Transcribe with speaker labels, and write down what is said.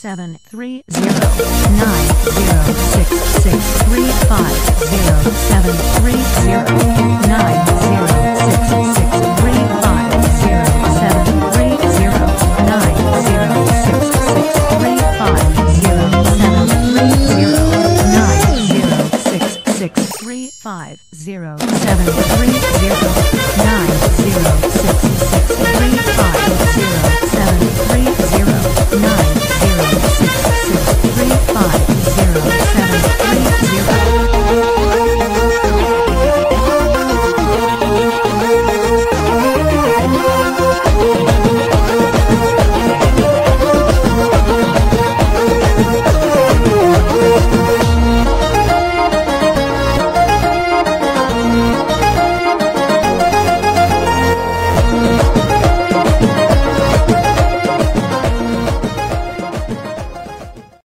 Speaker 1: seven three zero nine zero six six three five zero seven three zero nine zero six six three five zero seven three zero nine zero six six three five zero seven three zero nine zero six six three five zero seven three zero